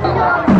No.